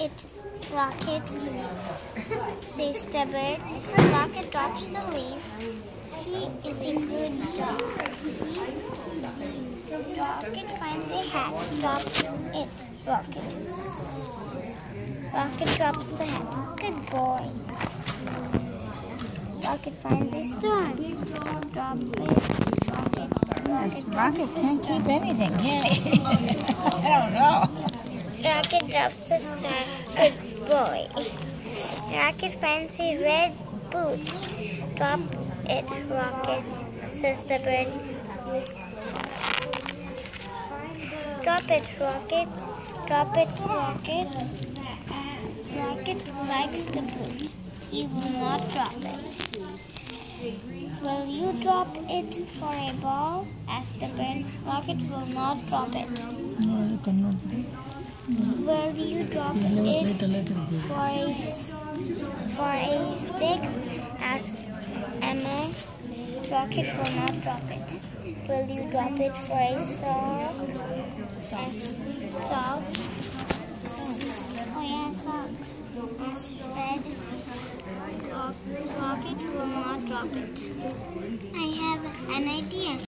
it. Rocket says the bird. Rocket drops the leaf. He is a good dog. Rocket finds a hat, drops it. Rocket. Rocket drops the hat. Good boy. Rocket finds a star. Drop it. Rocket. Yes, Rocket can't keep anything, can he? I don't know. The star. Good boy. Rocket a red boot. Drop it, Rocket, says the bird. Drop it, Rocket. Drop it, Rocket. Rocket likes the boot. He will not drop it. Will you drop it for a ball? asked the bird. Rocket will not drop it. No, cannot. Will you drop it for a, for a stick? asked Emma. Rocket will not drop it. Will you drop it for a sock? Asked sock. Oh yeah, socks. Asked Fred. Rocket will not drop it. I have an idea.